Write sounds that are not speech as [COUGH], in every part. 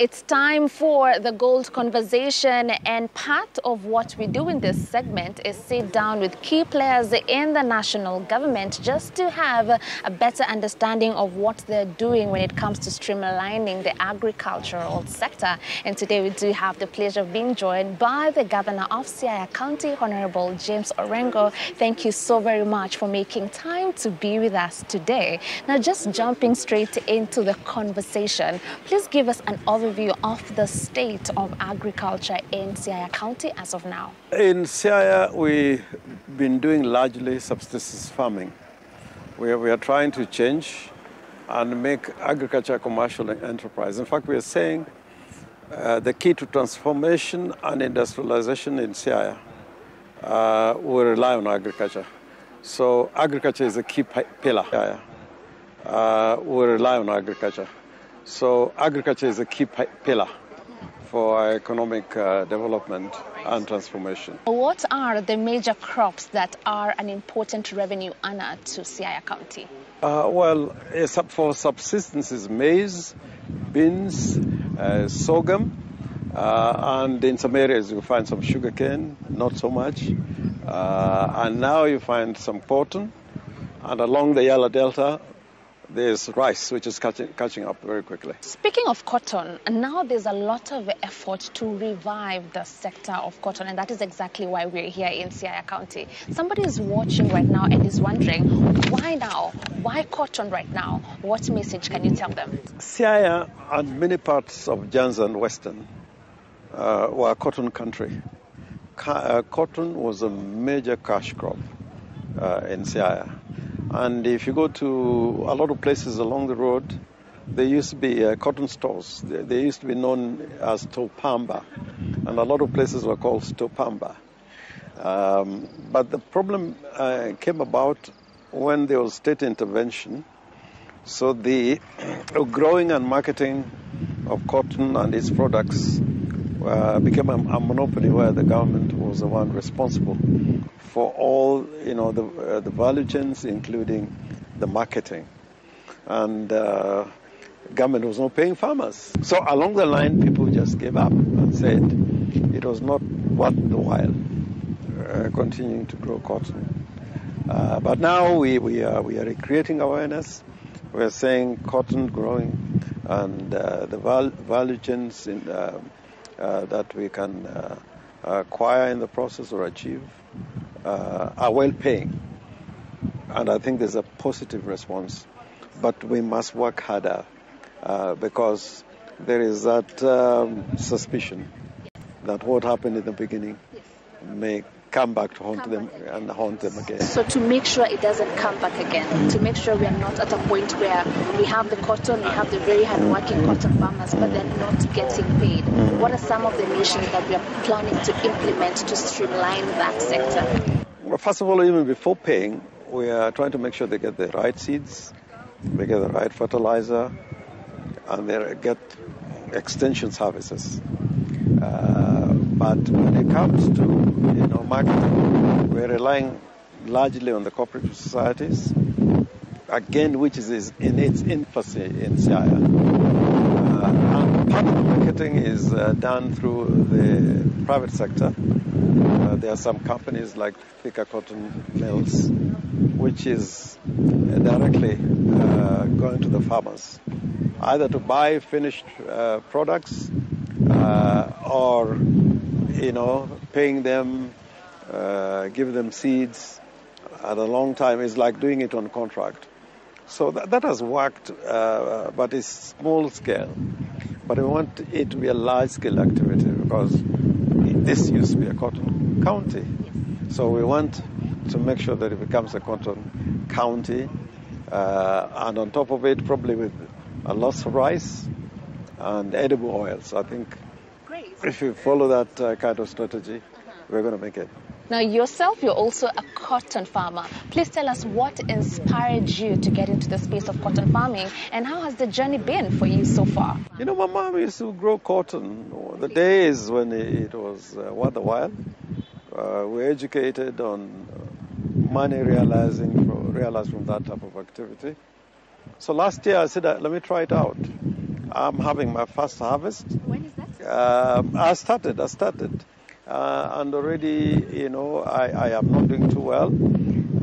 it's time for the gold conversation, and part of what we do in this segment is sit down with key players in the national government just to have a better understanding of what they're doing when it comes to streamlining the agricultural sector. And today we do have the pleasure of being joined by the governor of Siaya County, Honorable James Orengo. Thank you so very much for making time to be with us today. Now, just jumping straight into the conversation, please give us an overview of the state of agriculture in Siaya County as of now. In Siaya, we've been doing largely subsistence farming. We are, we are trying to change and make agriculture a commercial enterprise. In fact, we are saying uh, the key to transformation and industrialization in Siaya uh, will rely on agriculture. So agriculture is a key pillar. Uh, we rely on agriculture. So agriculture is a key pillar for economic uh, development and transformation. What are the major crops that are an important revenue earner to Siaya County? Uh, well, for subsistence is maize, beans, uh, sorghum, uh, and in some areas you find some sugarcane, not so much. Uh, and now you find some cotton, and along the Yala Delta, there's rice, which is catching, catching up very quickly. Speaking of cotton, now there's a lot of effort to revive the sector of cotton, and that is exactly why we're here in Siaya County. Somebody is watching right now and is wondering, why now? Why cotton right now? What message can you tell them? Siaya and many parts of and Western uh, were cotton country. Ca uh, cotton was a major cash crop uh, in Siaya and if you go to a lot of places along the road, there used to be uh, cotton stores. They, used to be known as Topamba, and a lot of places were called Topamba. Um, but the problem uh, came about when there was state intervention. So the [CLEARS THROAT] growing and marketing of cotton and its products uh, became a, a, monopoly where the government was the one responsible for all, you know, the, uh, the value chains, including the marketing. And uh, government was not paying farmers. So along the line, people just gave up and said it was not worth the while uh, continuing to grow cotton. Uh, but now we, we, are, we are creating awareness. We're saying cotton growing and uh, the val- value chains in, that we can acquire in the process or achieve uh, are well paying. And I think there's a positive response. But we must work harder uh, because there is that um, suspicion that what happened in the beginning may come back to haunt come them and haunt them again. So to make sure it doesn't come back again, to make sure we are not at a point where we have the cotton, we have the very hard-working cotton farmers, but they're not getting paid. What are some of the measures that we are planning to implement to streamline that sector? Well, first of all, even before paying, we are trying to make sure they get the right seeds, they get the right fertilizer, and they get extension services. Uh, but when it comes to you know marketing, we're relying largely on the cooperative societies, again, which is in its infancy in Siaya. Uh, and part of the marketing is uh, done through the private sector. Uh, there are some companies like Thika Cotton Mills, which is directly uh, going to the farmers, either to buy finished uh, products uh, or, you know, paying them, uh, give them seeds at a long time. is like doing it on contract. So that, that has worked, uh, but it's small scale. But we want it to be a large scale activity because this used to be a cotton county. So we want to make sure that it becomes a cotton county, uh, and on top of it, probably with a lot of rice and edible oils. I think. If you follow that uh, kind of strategy, we're going to make it. Now, yourself, you're also a cotton farmer. Please tell us what inspired you to get into the space of cotton farming and how has the journey been for you so far? You know, my mom used to grow cotton. The days when it was uh, worth a while. Uh, we educated on money realizing from, realized from that type of activity. So last year I said, uh, let me try it out. I'm having my first harvest. When is that? Uh, I started, I started. Uh, and already, you know, I, I am not doing too well.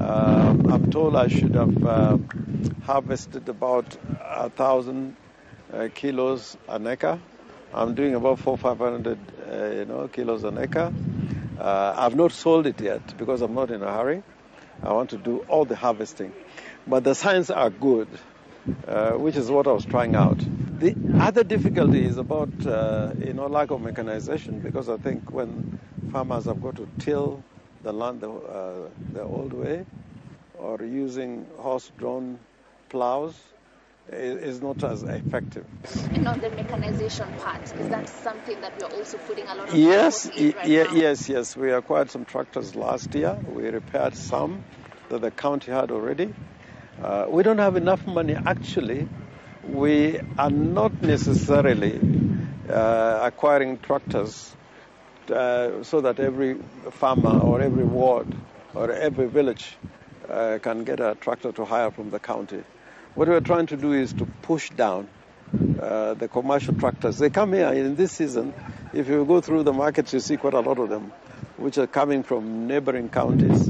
Uh, I'm told I should have uh, harvested about a thousand uh, kilos an acre. I'm doing about four, five hundred, uh, you know, kilos an acre. Uh, I've not sold it yet because I'm not in a hurry. I want to do all the harvesting, but the signs are good, which is what I was trying out. The other difficulty is about, uh, you know, lack of mechanization because I think when farmers have got to till the land the, uh, the old way or using horse-drawn plows is not as effective. And on the mechanization part, is that something that we're also putting a lot of yes, in right yeah, now? yes, yes. We acquired some tractors last year. We repaired some that the county had already. Uh, we don't have enough money actually we are not necessarily uh, acquiring tractors uh, so that every farmer or every ward or every village uh, can get a tractor to hire from the county. What we're trying to do is to push down uh, the commercial tractors. They come here in this season. If you go through the markets, you see quite a lot of them, which are coming from neighboring counties.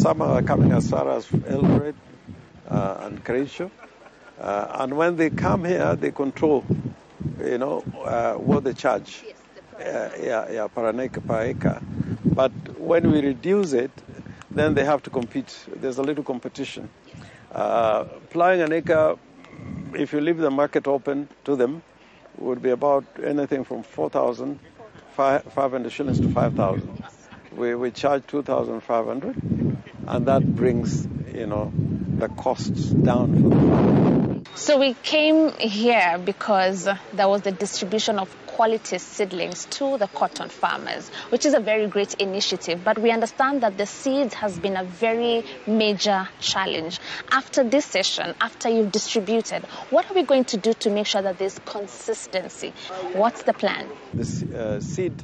Some are coming as far as Eldoret uh, and Kericho. Uh, and when they come here, they control, you know, uh, what they charge. Yes, the uh, yeah, yeah, per acre, per acre. But when we reduce it, then they have to compete. There's a little competition. Uh, plying an acre, if you leave the market open to them, would be about anything from 4,000, 500 shillings to 5,000. We, we charge 2,500, and that brings, you know, the costs down for them. So we came here because there was the distribution of quality seedlings to the cotton farmers, which is a very great initiative. But we understand that the seeds has been a very major challenge. After this session, after you've distributed, what are we going to do to make sure that there's consistency? What's the plan? The uh, seed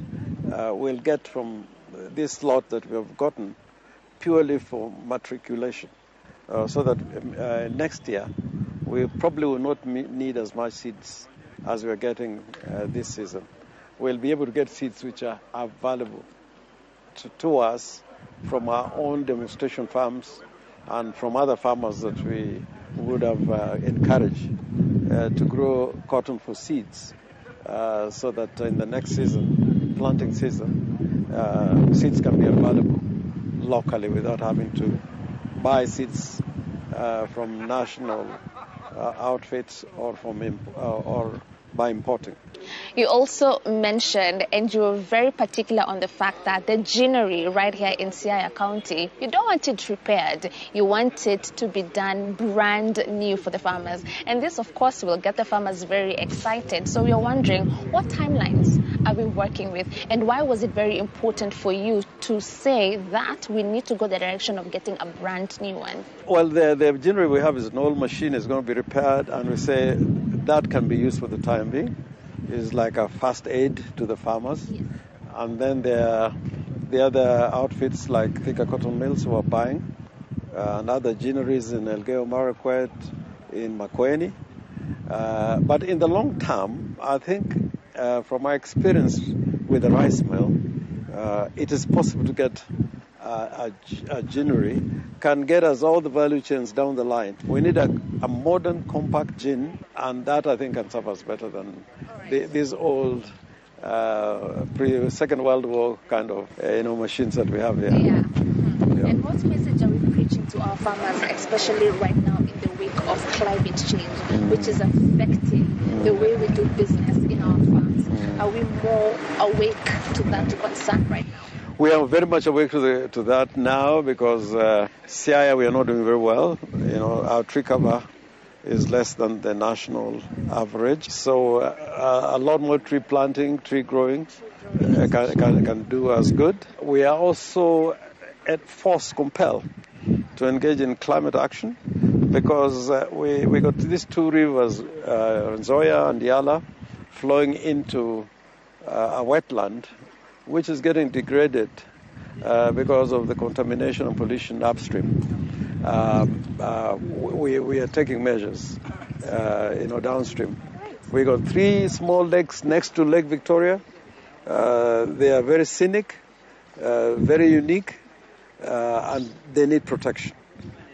uh, we'll get from this lot that we have gotten purely for matriculation uh, so that um, uh, next year we probably will not need as much seeds as we are getting uh, this season. We'll be able to get seeds which are, available to, to us from our own demonstration farms and from other farmers that we would have uh, encouraged uh, to grow cotton for seeds uh, so that in the next season, planting season, uh, seeds can be available locally without having to buy seeds uh, from national outfits or from uh, or by importing. You also mentioned, and you were very particular on the fact that the ginnery right here in Siaya County, you don't want it repaired. You want it to be done brand new for the farmers. And this, of course, will get the farmers very excited. So we're wondering, what timelines are we working with? And why was it very important for you to say that we need to go the direction of getting a brand new one? Well, the, the we have is an old machine. It's going to be repaired, and we say that can be used for the time being is like a first aid to the farmers. Yes. And then there are the other outfits like Thika Cotton Mills who are buying, uh, and other ginneries in Elgeyo Marakwet, in Makueni. Uh, but in the long term, I think uh, from my experience with the rice mill, uh, it is possible to get a, a ginnery can get us all the value chains down the line. We need a, a modern, compact gin, and that I think can serve us better than right. the, these old uh, pre Second World War kind of uh, you know machines that we have here. Yeah. Mm-hmm. yeah. And what message are we preaching to our farmers, especially right now in the wake of climate change, which is affecting the way we do business in our farms? Mm. Are we more awake to that concern right now? We are very much awake to, the, to that now because uh, Siaya we are not doing very well. You know, our tree cover is less than the national average. So uh, a lot more tree planting, tree growing uh, can, can, can do us good. We are also at force compelled to engage in climate action because uh, we, we got these two rivers, uh, and Yala, flowing into uh, a wetland which is getting degraded uh, because of the contamination and pollution upstream. Um, uh, we, we are taking measures, uh, you know, downstream We got three small lakes next to Lake Victoria. Uh, they are very scenic, uh, very unique, uh, and they need protection.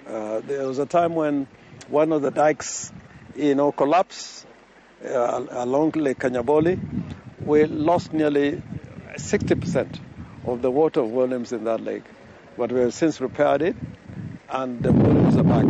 There was a time when one of the dikes, you know, collapsed along Lake Kanyaboli. We lost nearly 60% of the water volumes in that lake, but we have since repaired it, and the volumes are back.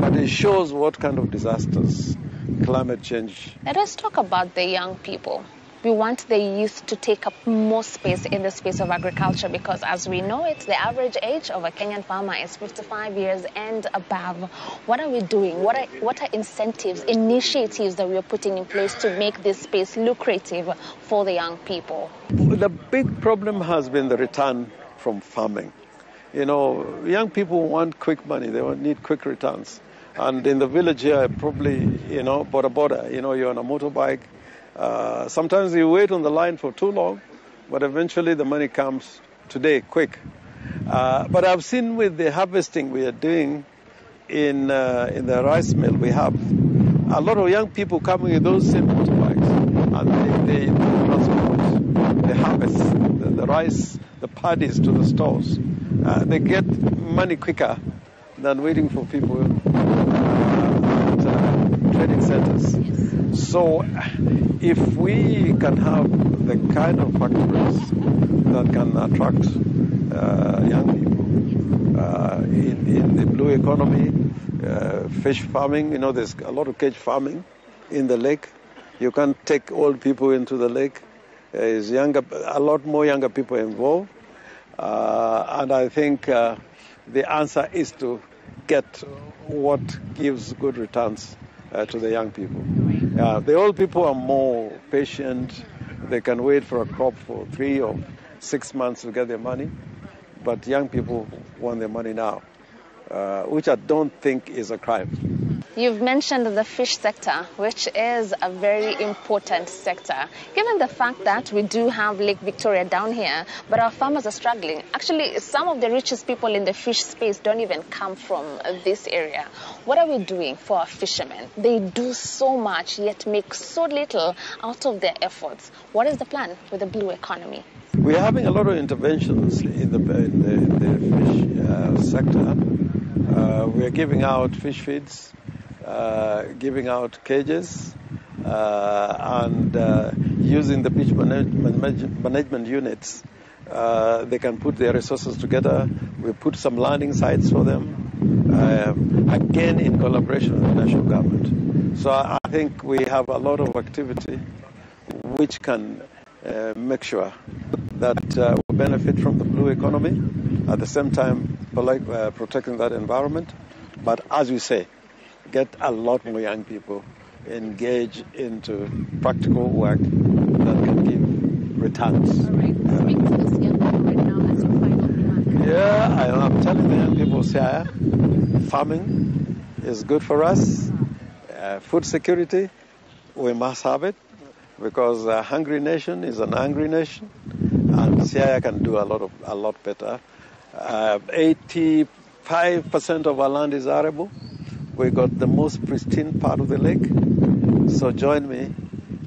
But it shows what kind of disasters climate change. Let us talk about the young people. We want the youth to take up more space in the space of agriculture because, as we know it, the average age of a Kenyan farmer is 55 years and above. What are we doing? What are, what are incentives, initiatives that we are putting in place to make this space lucrative for the young people? The big problem has been the return from farming. You know, young people want quick money, they need quick returns. And in the village here, probably, you know, boda boda, you know, you're on a motorbike. Uh, sometimes you wait on the line for too long, but eventually the money comes today, quick. Uh, but I've seen with the harvesting we are doing in uh, in the rice mill, we have a lot of young people coming with those same motorbikes, and they, they transport the harvest, the, the rice, the paddies to the stores. Uh, they get money quicker than waiting for people at uh, trading centers. So, if we can have the kind of factories that can attract uh, young people uh, in, in, the blue economy, uh, fish farming, you know, there's a lot of cage farming in the lake. You can't take old people into the lake. There's younger, a lot more younger people involved. Uh, and I think uh, the answer is to get what gives good returns uh, to the young people. Uh, the old people are more patient. They can wait for a crop for three or six months to get their money. But young people want their money now, uh, which I don't think is a crime. You've mentioned the fish sector, which is a very important sector. Given the fact that we do have Lake Victoria down here, but our farmers are struggling. Actually, some of the richest people in the fish space don't even come from this area. What are we doing for our fishermen? They do so much, yet make so little out of their efforts. What is the plan with the blue economy? We're having a lot of interventions in the, in the, in the fish uh, sector. Uh, we're giving out fish feeds giving out cages uh, and uh, using the beach management, management units. Uh, they can put their resources together. We put some landing sites for them, uh, again in collaboration with the national government. So I think we have a lot of activity which can uh, make sure that we benefit from the blue economy, at the same time protecting that environment. But as you say, get a lot more young people engaged into practical work that can give returns. All right. Speak to young people right now as you Yeah, I, am telling the young people, say, farming is good for us. Uh, food security, we must have it because a hungry nation is an angry nation, and Siaya can do a lot of a lot better. Uh, 85% of our land is arable. We got the most pristine part of the lake. So join me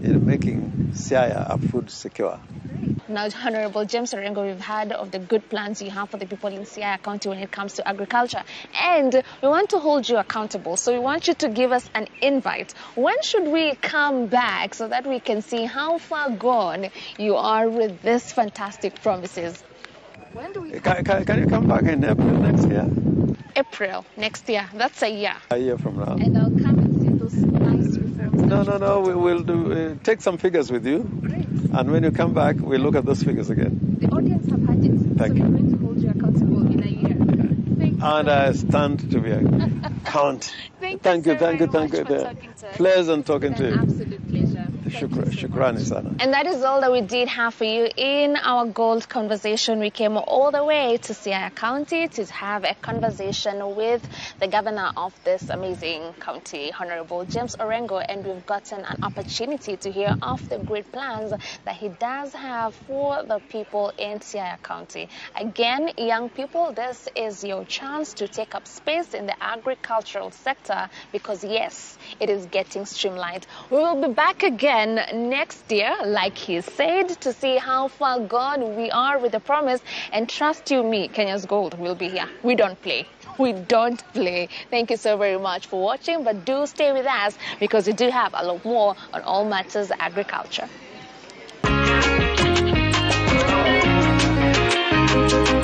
in making Siaya a food secure. Now, Honorable James Orengo, we've heard of the good plans you have for the people in Siaya County when it comes to agriculture. And we want to hold you accountable. So we want you to give us an invite. When should we come back so that we can see how far gone you are with these fantastic promises? When do we... Can, can, can you come back in April next year? April next year. That's a year. A year from now. And I'll come and see those nice reforms. No, no, no. We will do. Uh, take some figures with you. Great. And when you come back, we'll look at those figures again. The audience have had it. Thank so you. we're going to hold you accountable in a year. Thank you. And I stand to be account. thank, [LAUGHS] thank you, you, thank you, thank you. Pleasant Pleasant talking to you. Absolute pleasure. Shukrani sana. And that is all that we did have for you in our gold conversation. We came all the way to Siaya County to have a conversation with the governor of this amazing county, Honorable James Orengo, and we've gotten an opportunity to hear of the great plans that he does have for the people in Siaya County. Again, young people, this is your chance to take up space in the agricultural sector because yes, it is getting streamlined. We will be back again next year, like he said, to see how far gone we are with the promise. And trust you me, Kenya's Gold will be here. We don't play. We don't play. Thank you so very much for watching, but do stay with us because we do have a lot more on all matters agriculture.